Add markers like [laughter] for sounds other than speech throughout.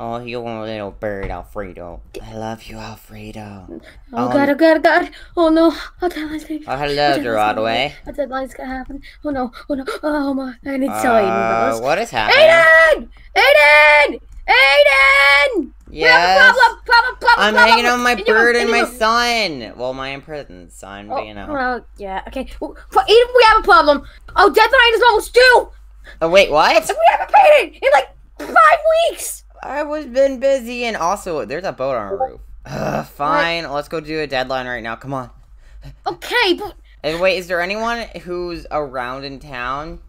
Oh, you little bird, Alfredo. I love you, Alfredo. Oh Um, god, oh god, oh god. Oh no. Oh, deadline's gonna Oh, hello, Gerardway. A deadline's gonna happen. Oh no, oh no. Oh my. I need to tell Aidan Uh, what is happening? Aidan! Aidan! Aidan! We have a Yes. problem, problem, problem, I'm hanging on my In bird room, and my son. Well, my imprisoned son, Oh, but you know. well, yeah, okay. Well, Aidan, we have a problem. Oh, deadline is almost due. Oh, wait, what? We haven't paid it in like five weeks. I was been busy, and also, there's a boat on our roof. Ugh, fine, let's go do a deadline right now. Come on. Okay, but And wait, is there anyone who's around in town?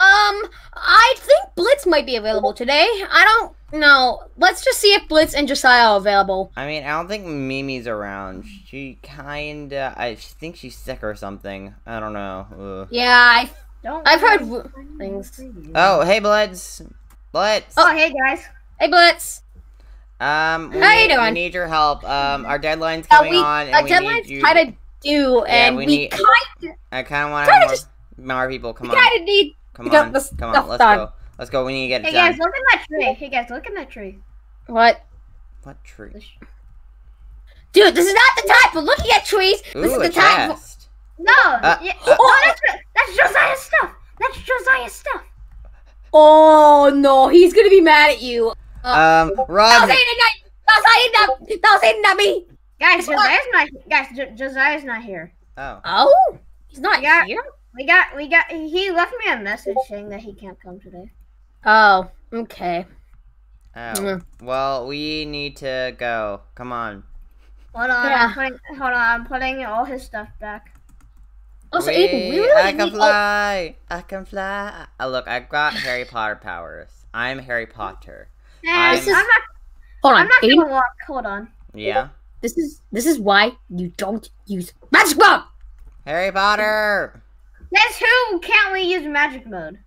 Um, I think Blitz might be available today. I don't know. Let's just see if Blitz and Josiah are available. I mean, I don't think Mimi's around. She kinda. I think she's sick or something. I don't know. Ugh. Yeah, I, Don't I've heard worry, w- I'm things. Oh, hey, Blitz. Bloods. Oh, hey guys. Hey, Blitz. Um, we, How you need, we need your help. Um, our deadline's Uh, coming we, on, and uh, we deadline's need you. kind of due, and we we, need- kind I kind of want to kinda have just- more, more people. Come of, on, kind of need. come on, this come stuff on. Let's done. go. Let's go. We need to get it Hey done. guys, look at that tree. Hey guys, look at that tree. What, What tree? Dude? This is not the time for looking at trees. Ooh, this is a the time. For. No, Uh, yeah, uh, no, that's that's Josiah's stuff. That's Josiah's stuff. oh no, he's gonna be mad at you. Um, That was Rob. Aidan, not. That was Aidan. That was Aidan, not me. Guys, Josiah's not. Guys, J- Josiah's not here. Oh. Oh, he's not Yeah. here. We got, we got. He left me a message saying that he can't come today. Oh, okay. Oh. Mm. Well, we need to go. Come on. Hold on, Yeah. I'm putting. Hold on, I'm putting all his stuff back. Also, We- Aidan, we really I can need. Oh, fly. I can fly. Oh, look, I've got Harry Potter powers. I'm Harry Potter. And I'm- I'm not. hold on, I'm not Aidan. gonna walk. Hold on. Yeah. This is this is why you don't use magic mode. Harry Potter. Guess who can't we use magic mode?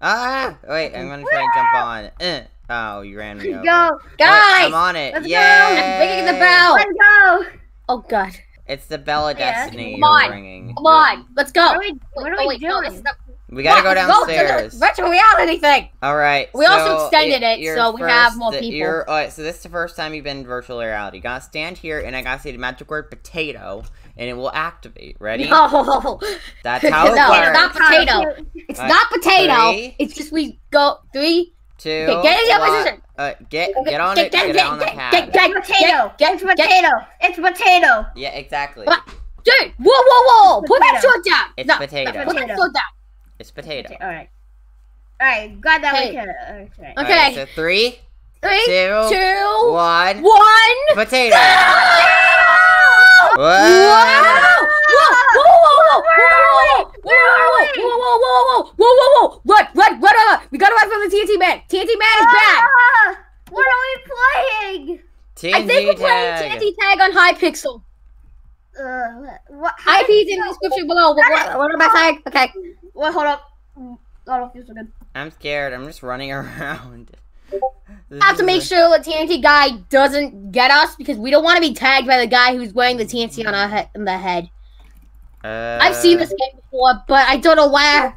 Ah! Wait, I'm gonna try and jump on. Eh. Oh, you ran me over. Go. Wait, Guys, I'm on it. let's go. I'm ringing the bell. Let's go. Oh God, It's the bell of Yeah. destiny Come you're on. ringing. come on, let's go. What are we, what are oh, we wait, no, doing? this is not- We gotta go Come on, downstairs. to the virtual reality thing. All right. We also extended y- it, so we have more people. You're, all right, so this is the first time you've been in virtual reality. You gotta stand here, and I gotta say the magic word potato, and it will activate. Ready? No, That's [laughs] how it No, works. it's not potato. it's Alright, not potato. three. It's just we go three. Two. Okay, get in your one. position. Uh, get get on it. Get, on the pad. get, get, Potato. Get, It's potato. It's potato. Yeah, exactly. What? Dude, whoa, whoa, whoa! Put that sword down. It's no, potato. Put that sword down. It's potato. All right. All right. Glad that Hey. we can. Okay. Okay. right, so three, Three, two, two, one. one. Potato. Wow! Whoa! Whoa! Whoa! Whoa! Whoa! Whoa! Whoa! Whoa! Whoa! Whoa! Whoa! Whoa! Run! Run! Run! Run! We gotta run from the TNT man. TNT man is back. Ah, what are we playing? I think we're playing tag. TNT tag on Hypixel. Uh, what? how IP in the description below. What, what, what am I saying? Okay. Wait, hold up. Mm, I don't feel so good. I'm scared. I'm just running [laughs] around. This have to make a- sure the TNT guy doesn't get us because we don't want to be tagged by the guy who's wearing the TNT on our head in the head. Uh, I've seen this game before, but I don't know where.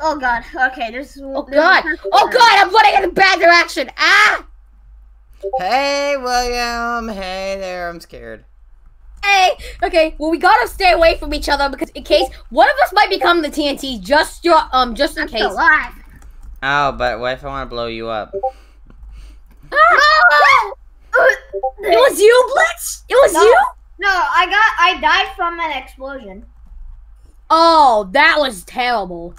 Oh god. Okay. This. Oh god! Oh god! I'm running in the bad direction. Ah! [laughs] Hey, William. Hey there. I'm scared. Hey. Okay. Well, we gotta stay away from each other because in case one of us might become the TNT, just your um, just in I'm case. alive. Oh, but what if I want to blow you up? Ah! It was you, Blitz. It was No. you. No, I got. I died from an explosion. Oh, that was terrible.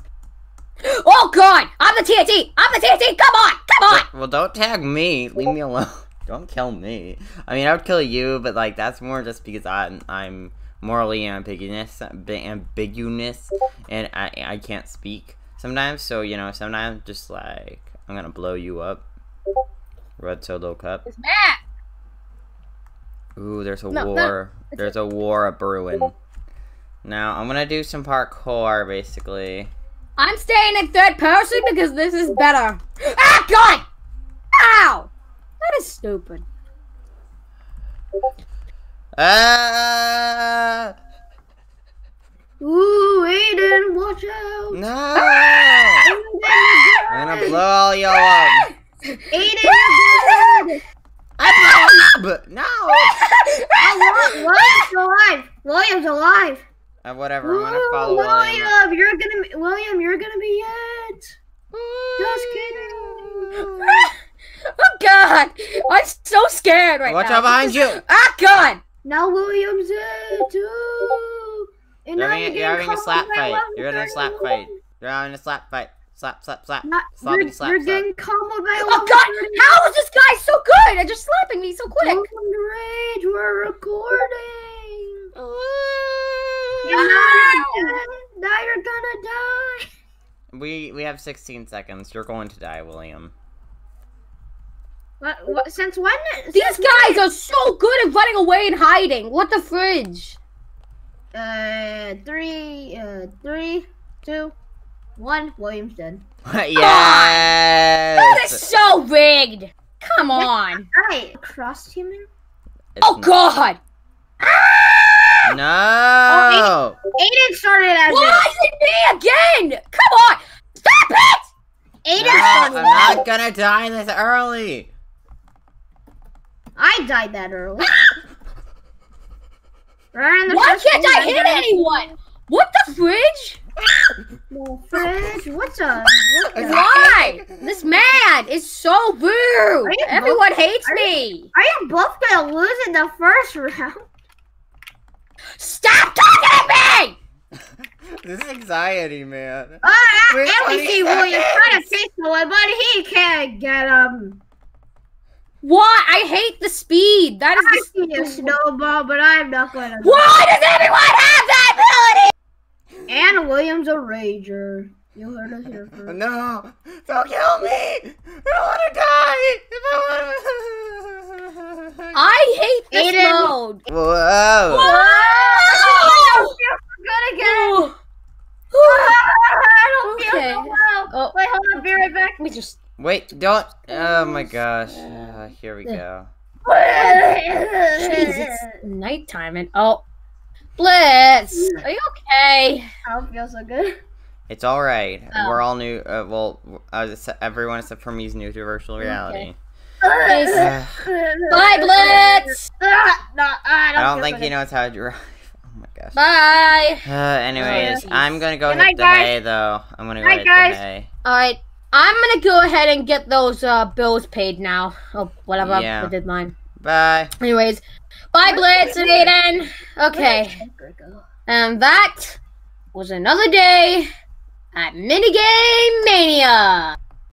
Oh god! I'm the TNT. I'm the TNT. Come on! Come on! Well, don't tag me. Leave me alone. Don't kill me. I mean, I would kill you, but like that's more just because I'm I'm morally ambiguous, ambiguous, and I I can't speak sometimes. So you know, sometimes just like I'm gonna blow you up. Red Solo Cup. It's Matt. Ooh, there's a No, no, war. There's a war a brewing. Now I'm gonna do some parkour, basically. I'm staying in third person because this is better. Ah, God! Ow! That is stupid. Ah! Ooh, Aidan, watch out! No! Aidan, I'm gonna blow all y'all up. [laughs] Aidan, you're good. But no. [laughs] Oh, William's alive. William's alive. Uh, whatever. I'm gonna follow William. William, you're gonna be- William, you're gonna be it. Just kidding. Oh god! I'm so scared right Watch now. Watch out behind you. Ah god! Now William's it too. And You're now having, you're you're having a slap fight. You're in a slap fight. You're having a slap fight. Slap, slap, slap. Not, Slappity you're, slap, you're slap. getting comboed by Oh god! How is this guy so good? They're just slapping me so quick. Welcome to Rage. We're recording. No! Now you're gonna die. We we have 16 seconds. You're going to die, William. What, what, since when? These since guys are so good at running away and hiding. What the fridge? Uh, three, uh, three, two, one. William's dead. [laughs] That is yes. so rigged. Come on. Alright, cross teaming. It's Oh god! No. Aidan started as Why is it me again? Come on! Stop it! it. Aidan No. I'm not gonna die this early. I died that early. [laughs] Right in the Why first can't I hit died. anyone? What the fridge? No, Fridge, what's up? What the- Why? This man is so rude. Everyone both- hates are me. Are you both gonna lose in the first round? Stop talking to me! [laughs] This is anxiety, man. Uh, Wait, and we 20 see William trying to seconds. chase one, but he can't get him. Why? I hate the speed. That I is see a snowball, but I'm not gonna. Why does everyone have that ability? And William's a rager. You heard us here first. No, don't kill me. I don't want to die. If I want I hate this Aidan. mode. Whoa. Whoa! Good again. Oh. I don't feel Okay. so well. Oh. Wait, hold on, be right back. Let me just. Wait, don't. Oh my gosh. Here we go. Jeez, it's nighttime and oh, Blitz, are you okay? I don't feel so good. It's all right. Oh. We're all new. Uh, well, uh, everyone except for me is new to virtual reality. Please. Uh, [sighs] Bye, Blitz. Ah, no, I I don't, don't think so he knows how to drive. [laughs] Oh my gosh. Bye. Uh, anyways, jeez. I'm gonna go Good hit night, the guys. hay though. I'm gonna go Night, hit guys. the hay. All right, I'm gonna go ahead and get those uh, bills paid now. Oh, whatever. Yeah. I did mine. Bye. Anyways, bye, Blitz and Aidan. Okay, and that was another day at Minigame Mania.